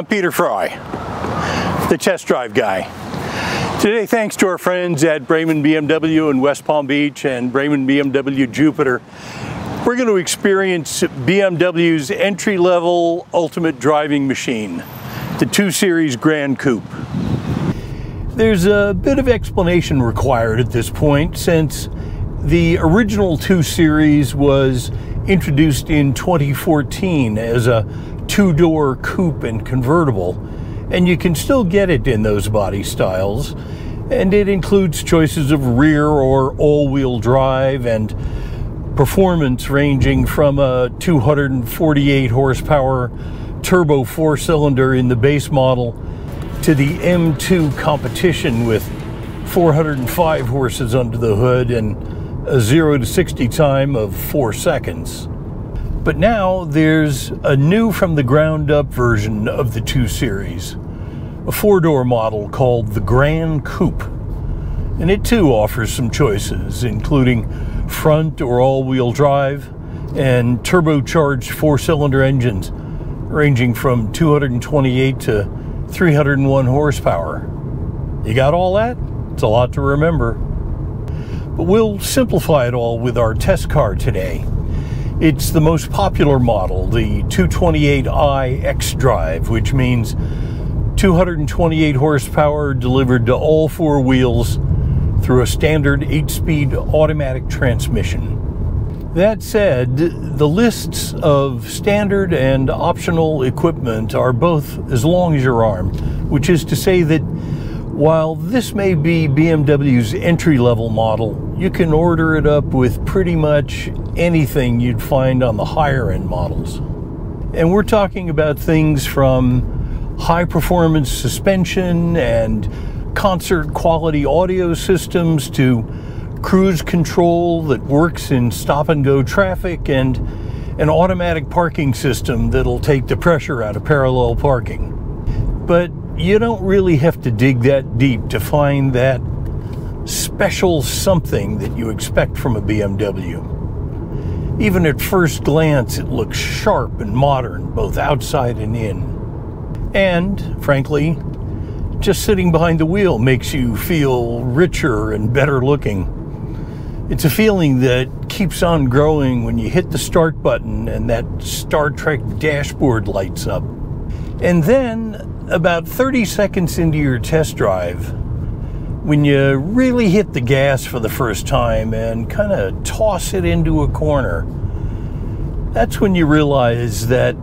I'm Peter Frey, the test drive guy. Today, thanks to our friends at Braman BMW in West Palm Beach and Braman BMW Jupiter, we're going to experience BMW's entry-level ultimate driving machine, the 2 Series Gran Coupe. There's a bit of explanation required at this point since the original 2 Series was introduced in 2014 as a two-door coupe and convertible, and you can still get it in those body styles. And it includes choices of rear or all-wheel drive and performance ranging from a 248 horsepower turbo four-cylinder in the base model to the M2 competition with 405 horses under the hood and a 0 to 60 time of 4 seconds. But now there's a new from the ground up version of the 2 Series, a four door model called the Gran Coupe. And it too offers some choices, including front or all wheel drive and turbocharged four cylinder engines ranging from 228 to 301 horsepower. You got all that? It's a lot to remember. But we'll simplify it all with our test car today. It's the most popular model, the 228i xDrive, which means 228 horsepower delivered to all four wheels through a standard 8 speed automatic transmission. That said, the lists of standard and optional equipment are both as long as your arm, which is to say that while this may be BMW's entry level model, you can order it up with pretty much anything you'd find on the higher end models. And we're talking about things from high performance suspension and concert quality audio systems to cruise control that works in stop and go traffic and an automatic parking system that'll take the pressure out of parallel parking. But you don't really have to dig that deep to find that special something that you expect from a BMW. Even at first glance, it looks sharp and modern, both outside and in. And, frankly, just sitting behind the wheel makes you feel richer and better looking. It's a feeling that keeps on growing when you hit the start button and that Star Trek dashboard lights up. And then about 30 seconds into your test drive, when you really hit the gas for the first time and kind of toss it into a corner, that's when you realize that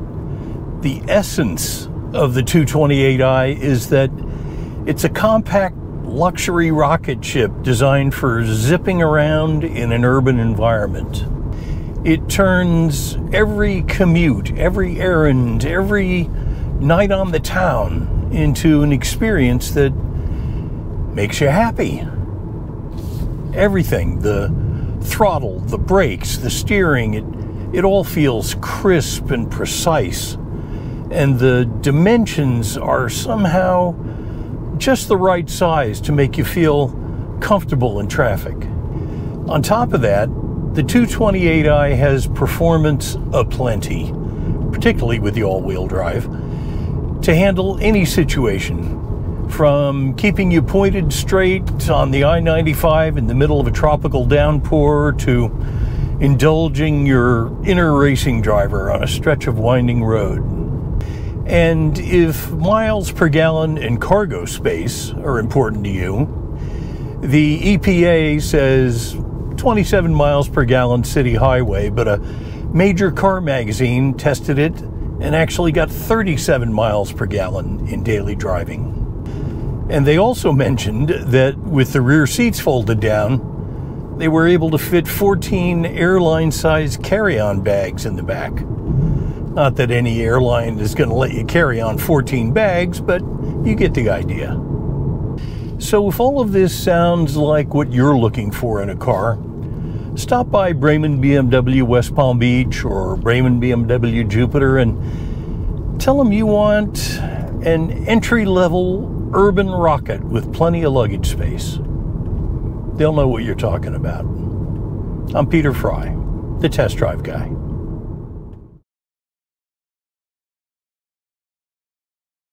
the essence of the 228i is that it's a compact luxury rocket ship designed for zipping around in an urban environment. It turns every commute, every errand, every night on the town into an experience that makes you happy. Everything, the throttle, the brakes, the steering, it, it all feels crisp and precise. And the dimensions are somehow just the right size to make you feel comfortable in traffic. On top of that, the 228i has performance aplenty, particularly with the all wheel drive to handle any situation from keeping you pointed straight on the I 95 in the middle of a tropical downpour to indulging your inner racing driver on a stretch of winding road. And if miles per gallon and cargo space are important to you, the EPA says 27 miles per gallon city highway, but a major car magazine tested it and actually got 37 miles per gallon in daily driving. And they also mentioned that with the rear seats folded down, they were able to fit 14 airline sized carry on bags in the back. Not that any airline is going to let you carry on 14 bags, but you get the idea. So, if all of this sounds like what you're looking for in a car, stop by Braman BMW West Palm Beach or Braman BMW Jupiter and tell them you want an entry level urban rocket with plenty of luggage space. They'll know what you're talking about. I'm Peter Frey, the test drive guy.